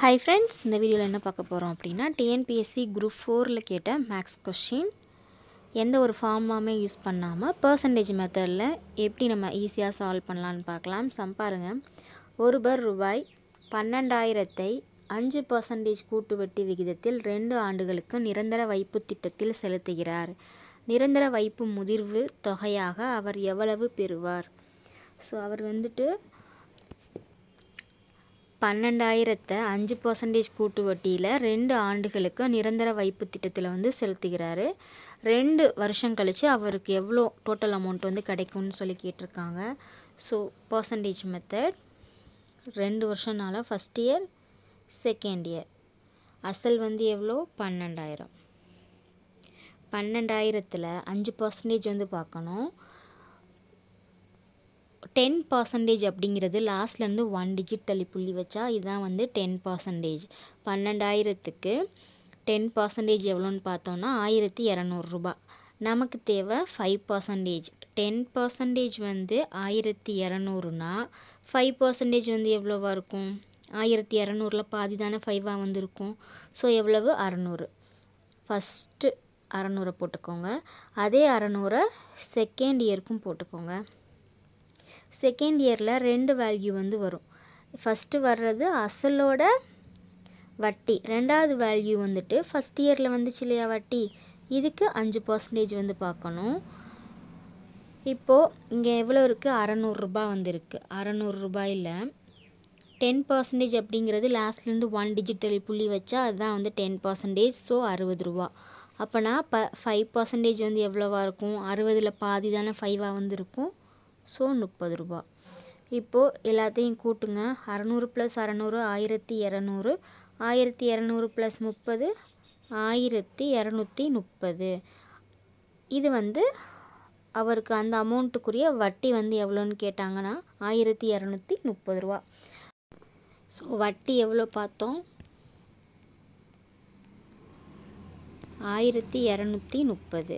Hi friends இந்த வீடியோவில் என்ன பார்க்க போகிறோம் அப்படின்னா டிஎன்பிஎஸ்சி குரூப் ஃபோரில் கேட்ட மேக்ஸ் கொஷின் எந்த ஒரு ஃபார்மாமே யூஸ் பண்ணாமல் பர்சன்டேஜ் மெத்தடில் எப்படி நம்ம ஈஸியாக சால்வ் பண்ணலான்னு பார்க்கலாம். சம்பாருங்க ஒரு பர் ரூபாய் பன்னெண்டாயிரத்தை அஞ்சு பர்சன்டேஜ் கூட்டு வட்டி விகிதத்தில் ரெண்டு ஆண்டுகளுக்கு நிரந்தர வைப்பு திட்டத்தில் செலுத்துகிறார். நிரந்தர வைப்பு முதிர்வு தொகையாக அவர் எவ்வளவு பெறுவார்? ஸோ அவர் வந்துட்டு பன்னெண்டாயிரத்தை அஞ்சு பர்சன்டேஜ் கூட்டு வட்டியில் ரெண்டு ஆண்டுகளுக்கு நிரந்தர வைப்பு திட்டத்தில் வந்து செலுத்துகிறாரு. ரெண்டு வருஷம் கழித்து அவருக்கு எவ்வளோ டோட்டல் அமௌண்ட் வந்து கிடைக்கும்னு சொல்லி கேட்டிருக்காங்க. ஸோ பர்சன்டேஜ் மெத்தட் ரெண்டு வருஷம்னால ஃபஸ்ட் இயர் செகண்ட் இயர் அசல் வந்து எவ்வளோ? பன்னெண்டாயிரம். பன்னெண்டாயிரத்தில் அஞ்சு பர்சன்டேஜ் வந்து பார்க்கணும். டென் பர்சன்டேஜ் அப்படிங்கிறது லாஸ்ட்லேருந்து ஒன் டிஜிட் தள்ளி புள்ளி வச்சா இதுதான் வந்து டென் பர்சன்டேஜ் பன்னெண்டாயிரத்துக்கு டென் பர்சன்டேஜ் எவ்வளோன்னு பார்த்தோன்னா ஆயிரத்தி இரநூறுபா நமக்கு தேவை ஃபைவ் பர்சன்டேஜ் டென் பர்சன்டேஜ் வந்து ஆயிரத்தி இரநூறுனா ஃபைவ் பர்சன்டேஜ் வந்து எவ்வளோவா இருக்கும்? ஆயிரத்தி இரநூறில் பாதி தானே ஃபைவாக வந்திருக்கும். ஸோ எவ்வளவு? அறநூறு. ஃபஸ்ட்டு அறநூறை போட்டுக்கோங்க. அதே அறநூறை செகண்ட் இயருக்கும் போட்டுக்கோங்க. செகண்ட் இயரில் ரெண்டு வேல்யூ வந்து வரும். ஃபஸ்ட்டு வர்றது அசலோட வட்டி. ரெண்டாவது வேல்யூ வந்துட்டு ஃபஸ்ட் இயரில் வந்துச்சு இல்லையா வட்டி? இதுக்கு அஞ்சு பர்சன்டேஜ் வந்து பார்க்கணும். இப்போது இங்கே எவ்வளோ இருக்குது அறநூறுரூபா வந்துருக்கு. அறநூறுரூபாயில் டென் பர்சன்டேஜ் அப்படிங்கிறது லாஸ்ட்லேருந்து ஒன் டிஜிட்டல் புள்ளி வச்சா அதுதான் வந்து டென் பர்சன்டேஜ் ஸோ அறுபது ரூபா. அப்போனா ப ஃபைவ் பர்சன்டேஜ் வந்து எவ்வளோவா இருக்கும்? அறுபதில் பாதி தானே ஃபைவாக வந்துருக்கும். ஸோ முப்பது ரூபா. இப்போது எல்லாத்தையும் கூட்டுங்க. அறநூறு ப்ளஸ் அறநூறு ஆயிரத்தி இரநூறு. ஆயிரத்தி இரநூறு ப்ளஸ் முப்பது ஆயிரத்தி இரநூத்தி முப்பது. இது வந்து அவருக்கு அந்த அமௌண்ட்டுக்குரிய வட்டி வந்து எவ்வளோன்னு கேட்டாங்கன்னா ஆயிரத்தி இரநூத்தி முப்பது ரூபா. ஸோ வட்டி எவ்வளோ பார்த்தோம்? ஆயிரத்தி இரநூத்தி முப்பது.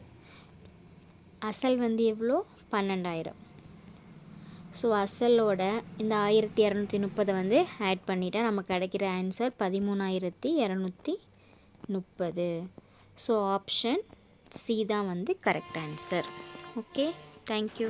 அசல் வந்து எவ்வளோ? பன்னெண்டாயிரம். ஸோ அசலோட இந்த ஆயிரத்தி இரநூத்தி முப்பதை வந்து ஆட் பண்ணிட்டா நமக்கு கிடைக்கிற ஆன்சர் பதிமூணாயிரத்தி இரநூத்தி முப்பது. ஸோ ஆப்ஷன் சி தான் வந்து கரெக்ட் ஆன்சர் ஓகே தேங்க்யூ